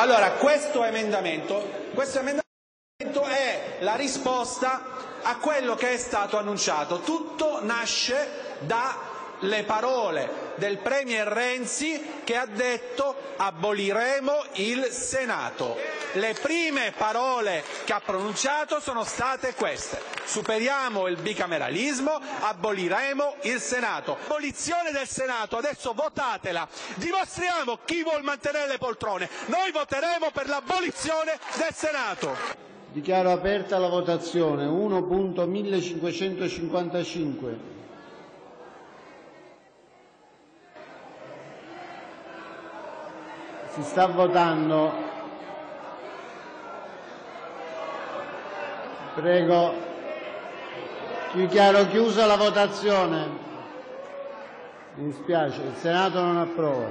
Allora, questo emendamento, questo emendamento è la risposta a quello che è stato annunciato. Tutto nasce dalle parole del premier Renzi che ha detto aboliremo il Senato. Le prime parole che ha pronunciato sono state queste: superiamo il bicameralismo, aboliremo il Senato. Abolizione del Senato, adesso votatela, dimostriamo chi vuol mantenere le poltrone. Noi voteremo per l'abolizione del Senato. Dichiaro aperta la votazione Si sta votando. Prego. Dichiaro chiusa la votazione. Mi dispiace, il Senato non approva.